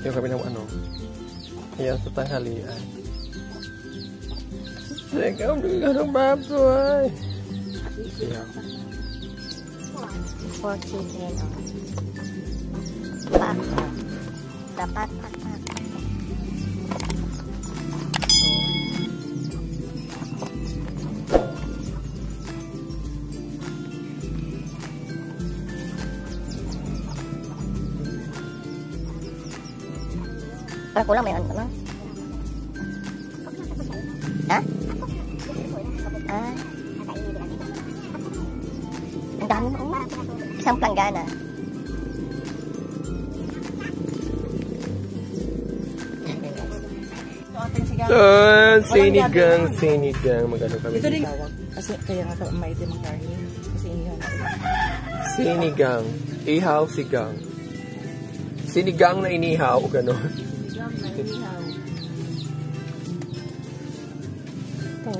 Yung kami ng ano. Ayan sa tanghalian. Seka, hindi ka ng babso ay. Ayan. For chicken. Oh. Pak. Dapat pak pak. Parang kulang may ano lang. Ha? Ah. Ang dami mo. oh. Isang planggana. Ah, sinigang, sinigang. Magano kami Ito din. Kasi kaya nga maitim ang karne. Kasi inihaw. Sinigang. Ihaw, sigang. Sinigang na inihaw, gano'n. Sigang na inihaw. Ito.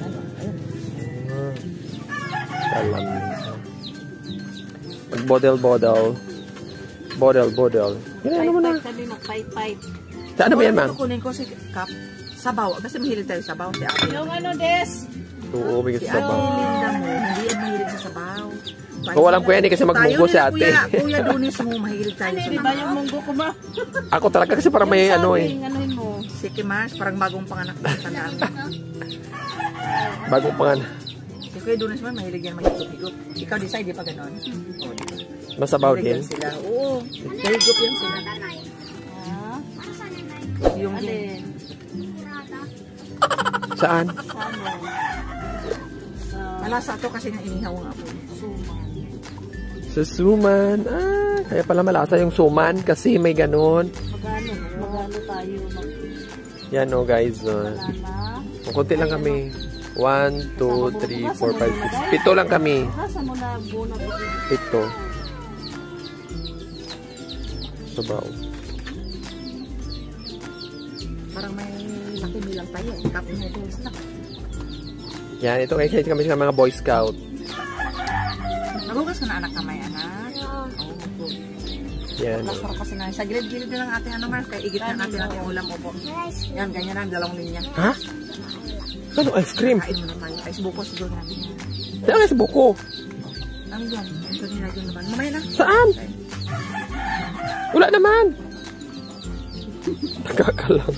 Ano? Ayun. Alam niya. Mag-bodel-bodel. Bodel-bodel. Yan, ano mo na? Kami mag-fight-fight. Sa ano ba yan, ma'am? Ito kunin ko si Kap. Sabaw. Kasi mahilig tayo sabaw. Si Ate. Yung ano, Des? Oo, bigit Si sa Ate ba? Linda mo. Hindi mahilig sa sabaw. Kung alam ko yan, eh, kasi magmunggo si Tayo ate. Kuya, Kuya Dunis mo, mahilig tayo sa Diba yung munggo ko ba? Ako talaga kasi para may ano eh. Mo. Si Kimas, parang bagong panganak na tandaan mo. Bagong pangan. Si Kuya Dunis mo, mahilig yan mahigop-higop. Ikaw decide, di pa ganon? Oo, di ba? Masabaw Mahilig din. yan sila. Oo, mahigop yan sila. Ha? Yung Alin? Saan? Sa ano? Sa Malasa to kasi nga inihaw nga po. suman. Sa suman. Ah, kaya pala malasa yung suman kasi may ganun. Magano? Magano tayo? Mag Yan o guys. Uh, konti lang kami. 1, 2, 3, 4, 5, 6. Pito lang kami. Pito. Sabaw. Parang may laki bilang tayo. Cup noodles na. Yan, ito kaya kami sa mga Boy Scout. Nagugas ka na anak na may anak. Oo. Yan. Lasar kasi na. Sa gilid-gilid din ang ating ano Mars. Kaya igit na natin ating ulam upo. Yan, ganyan na. Dalawang linya. Ha? Ano ice cream? Kain muna tayo. Ice buko siguro natin. Saan ang buko? Ano yan? Ito nilagyan naman. Mamaya na. Saan? Wala naman. Nagkakalang.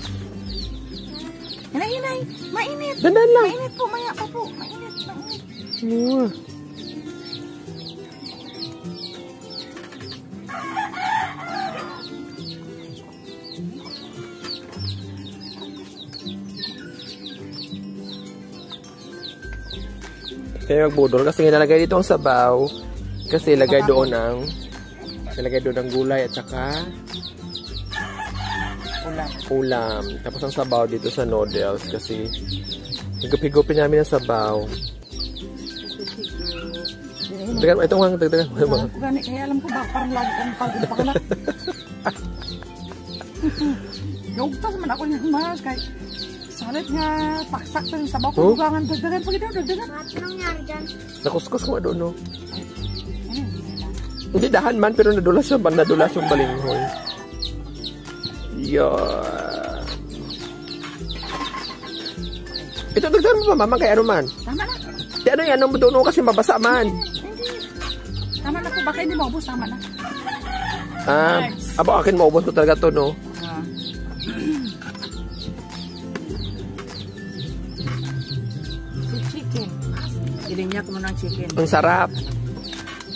Hinay, hinay. Mainit. Dandan lang. Mainit po. Maya pa po. Mainit. Mainit. Mua. Kaya magbudol kasi nilalagay dito ang sabaw kasi ilagay doon ang ilagay doon ang gulay at saka Ulam. ulam. Tapos ang sabaw dito sa noodles kasi higop-higopin namin ang sabaw. Mo, ito nga, ko gani. Kaya alam ko ba? Parang lagi kang pag-ipakanap. Nugtas man ako ng Mars. Kaya salit nga taksak sa sabaw ko. Oh? Dugangan. Dagdagan. Pag ito. Dagdagan. Nakuskus ko doon, no? Hindi dahan man, pero nadulas yung, nadulas yung balinghoy. Yan. Ito, dagdagan mo ba, mama, kay ano man? Tama na. Di ano yan, ano doon kasi mabasa man. Tama na po. Baka hindi maubos. Tama na. Ah, abo akin maubos ko talaga to, no? Ah. si chicken. Ilinya ko muna ang chicken. Ang sarap.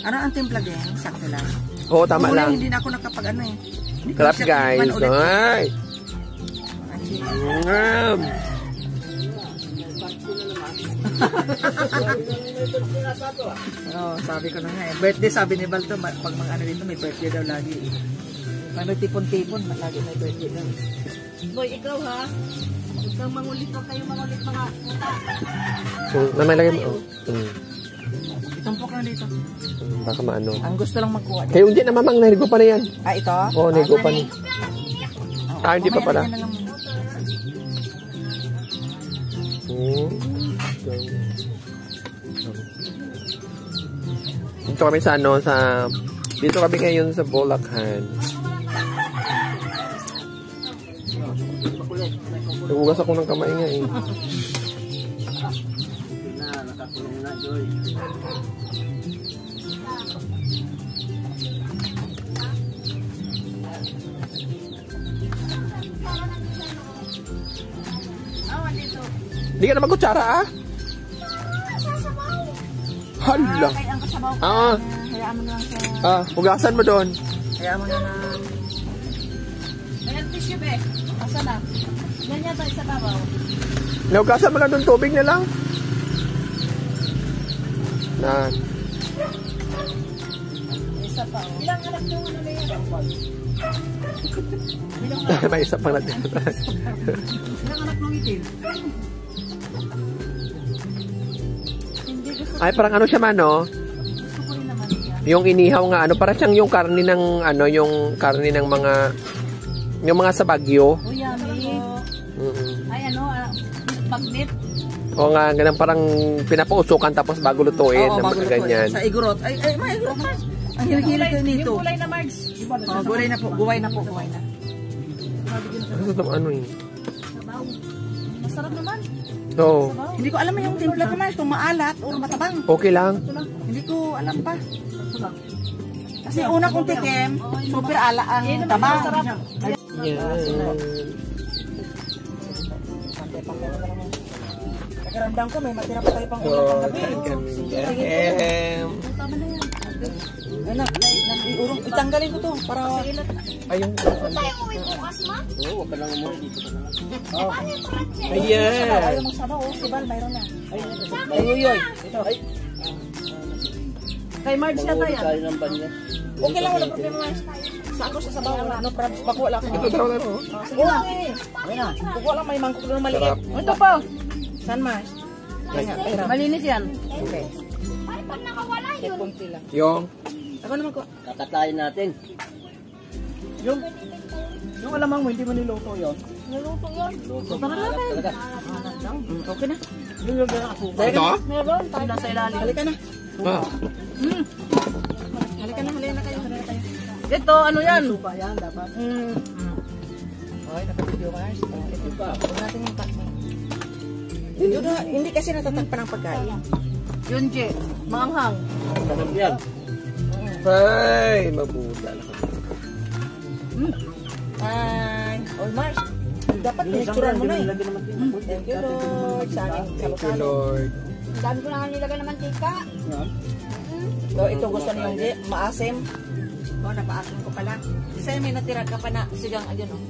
Ano ang timpla din? Sakto lang. Oo, tama Huli, lang. Hindi na ako nakapag ano eh. Sarap, guys. Ay. Ngam. Oo, sabi ko na nga eh. Birthday sabi ni Balto, pag mga ano dito may birthday daw lagi. Pag may tipon-tipon, ma- lagi may birthday daw. Boy, ikaw ha? Huwag kang mangulit. Huwag kayo mangulit mga puta. So, naman lagay mo. Oh. Hmm. Na dito. Baka maano. Ang gusto lang magkuha. Kayo hindi na mamang nahigo pa na yan. Ah, ito? Oo, oh, nahigo pa na. Ah, hindi pa pala. Hmm. Dito kami sa ano, sa Dito kami ngayon sa Bolakhan. Nagugas ako ng kamay nga eh. Na, nakakulong na, Joy. Hindi ka na magkutsara ah. Hala. Kaya ang kasabaw ko, Ah, hayaan mo na lang sa... ah, hugasan mo doon. Hayaan mo na na... Ayan, tissue, be. Asa na? Yan yata sa babaw. Nahugasan mo lang doon tubig na lang. Na, Isa pa, oh. Ilang anak yung ano na yan? may isa pang natin. Ilang anak ng itim? Ay, parang ano siya man, no? Yung inihaw nga, ano, parang siyang yung karni ng, ano, yung karni ng mga, yung mga sa Bagyo. Oh, yummy. Mm-mm. Ay, ano, ah, magnet. O nga, ganun parang pinapausukan tapos bago lutuin. Oo, bago lutuin. ganyan. Sa igorot. Ay, ay, may igorot, Mars. Ang hilig-hilig ko nito. Yung kulay na Margs. Oh, gulay na po, guway na po, guway na. Ito ano eh. Masarap naman. Sabaw. Hindi ko alam yung timpla ko, Mars, kung maalat o matabang. Okay lang. Hindi ko alam pa. Kasi una kong tikim, super ala ang tabang. Nakaramdam ko, may matira pa tayo pang ulam So, pang gabi. kain na. Ay, na, iurong, itanggalin ko to para Ayun. Oo, wag ka lang umuwi. Dito ka na lang. Ayan. ayaw mong sabaw, oh, si Val, mayroon na. Ay, uy. Ito, ay. Kay yan. Tayo ng banya. Okay lang, wala problema, Mars. Saan ko sa sabaw, no problem. Bako wala Ito, ako. tara, tara. oh. Oh, sige na. Okay na. Bako lang, may mangkok doon maliit. Ito pa. Ay, ay, ram. Malinis yan. Okay. Kahit kunti lang. Yung. Ako naman ko. Kakatayin natin. Yung, yung alamang mo, hindi mo niluto yun. Luto na talaga. Mm, okay na. Yung yung yung ako. Ito? Meron. Tayo nasa ilalim. Halika na. Ah. Halika na, halika na kayo. Halika na kayo. Ito, ano yan? Supa yan, dapat. Mm. Okay, naka-video Mars. Oh, ito pa. Huwag natin yung. Hindi, hindi kasi natatakpan ang pagkain. Yun, J. Maanghang. Sarap yan. Ay, mabuda na kami. Ay, oh Mars. Dapat pinicturan mo na eh. Thank you Lord. Sa aking Thank you. Lord. Dami ko na nga nilagay ng mantika. So, ito gusto niyo hindi maasim. Oh, napaasim ko pala. Isa may natira ka pa na sigang ayun oh.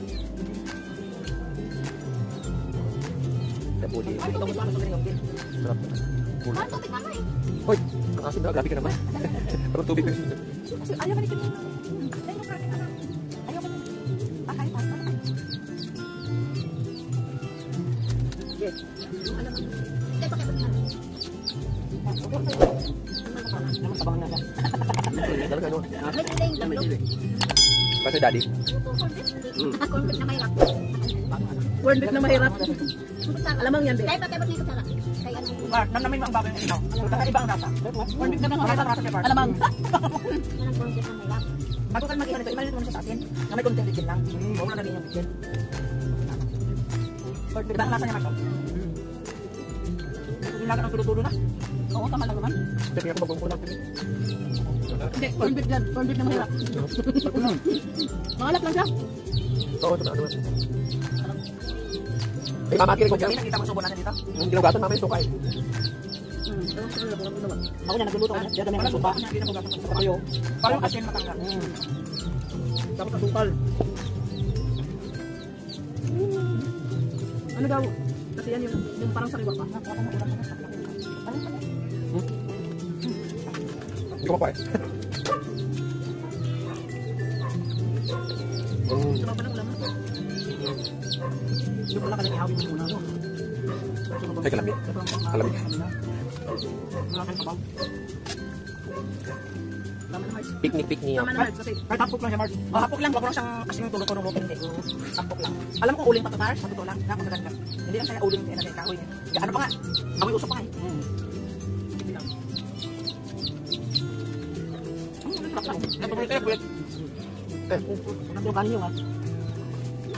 Nabudi. Ito gusto ko sa yung Sarap. Gula. Hoy, ang asin na. Grabe ka naman. Parang tubig na siya. Kasi ayaw ka ni kanina. Ayaw ka ni Ayaw ka ni. Akay pa. Talaga, ano? Kasi daddy. Corn beef na mahirap. Mark, nam namin ang bagay ng ito. Iba ang rasa. Corn beef na mahirap. Alamang. Bago ka mag-ihan ito, imanin mo na sa asin. Na may content din lang. Huwag mo na namin yung bigyan. Diba ang lasa niya, Mark? Yung laga ng tulo-tulo na. Oo, tama lang naman. Kasi ako magpapulak. Hindi, corn beef yan. Corn beef na mahirap. Mangalap lang siya. Oo, ito na. Ano Ay, mama, kinig ko Kami dyan. nakita mo subo natin dito. Yung ginugatan mama yung suka eh. Ako na nagluluto ka na. Diyan kami ang suba. Hindi na pugatan sa kayo. Parang yung asin matanggal. Dapat asukal. Ano daw? Kasi yan yung, yung parang sariwa pa. Hindi ko makuha eh. Doon pala kalang Piknik-piknik niya. Kahit hapok lang siya, Mars. Oh, hapok lang. Wag mo siyang kasi yung tulog-tulog mo. Lang. Alam ko uling pa to, Mars. Sa totoo lang. Nakakagalan ka. Hindi uling. Ano kahoy niya. Eh. Ang sarap lang.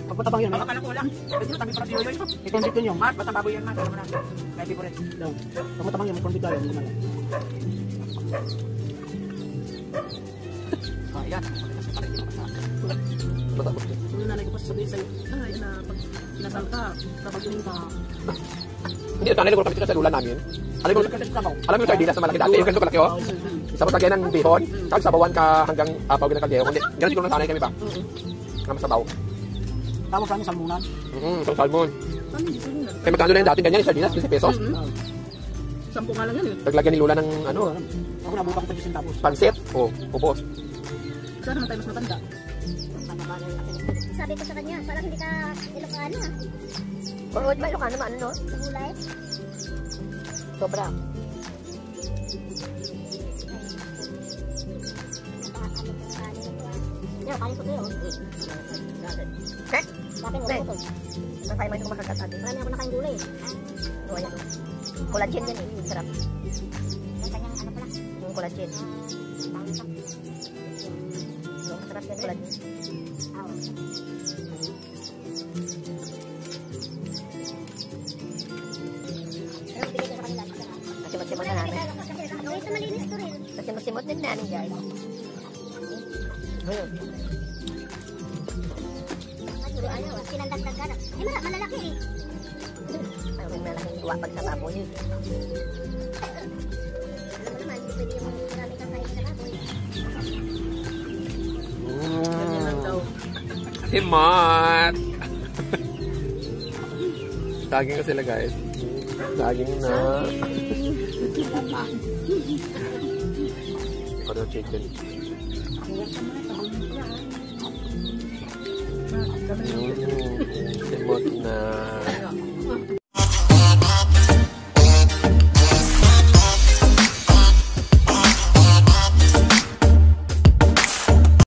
Ha? Pagpatabang yun, Baka ko lang. Ito tabi para piyoyoy. i-convict yun yung. Mat, basta baboy yan, mat. Alam mo na. May favorite. Daw. Pagpatabang yun, may convict tayo. Hindi naman. Ah, yan. Yung nanay ko pa sasabihin sa'yo, nanay na pag kinasal ka, yun ka, Hindi, ito, nalagay ko kami sa lula namin. Alam mo, sa alam mo yung sardinas na malaki dati, yung ganito kalaki, oh. Tapos lagyan ng bihon, tapos sabawan ka hanggang apaw ng kaldero. Hindi, ganun siguro nasanay kami ba? Nga masabaw. Tawag kami salmunan. Mm, isang salmon. Ano Kaya magkano na yung dati ganyan, yung sardinas, 15 pesos. Sampo nga lang yan eh. Naglagyan ni Lula ng ano, Ako nabuka ko pa tapos. pansit. Oh, upos. Sana naman tayo mas matanda. Sabi ko sa kanya, parang hindi ka Ilocano ah. Oo, di ba Ilocano man, no? Sa gulay. Sobra. Yan, kanin ko kayo. Check. Sabi mo, Hey. ito. Saan tayo man kumakagat ate? Marami ako nakain gulay. Oo, yan. Collagen yan eh. Sarap. Yung kanyang ano pala. Yung collagen. Bangsa. Oo, masarap yan collagen. Aw. Pero bigay ko sa kanila. Masimot-simot na namin. Ito malinis to rin. Masimot-simot din namin guys. Ayun. Ah. Sinandagdagan. Eh, mala- malalaki eh. Ay, may malaking tuwa pag sa baboy. Alam mo naman, hindi pwede yung marami kang kain sa baboy. Ganyan lang daw. Himot! Saging ko sila guys. Saging na. Ano chicken? Ang dami na.